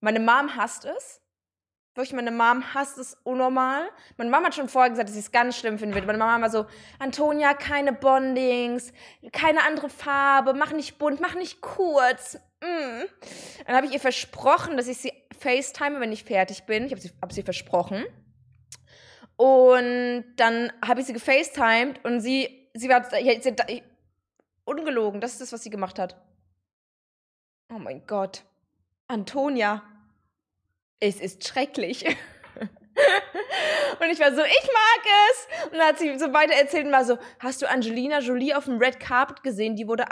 Meine Mom hasst es. Wirklich, meine Mom hasst es unnormal. Meine Mama hat schon vorher gesagt, dass sie es ganz schlimm finden würde. Meine Mama war so, Antonia, keine Bondings, keine andere Farbe, mach nicht bunt, mach nicht kurz. Mm. Dann habe ich ihr versprochen, dass ich sie FaceTime, wenn ich fertig bin. Ich habe sie, hab sie versprochen. Und dann habe ich sie gefacetimed und sie, sie war, sie, ungelogen, das ist das, was sie gemacht hat. Oh mein Gott. Antonia, es ist schrecklich. und ich war so, ich mag es. Und dann hat sie so weiter erzählt und war so, hast du Angelina Jolie auf dem Red Carpet gesehen? Die wurde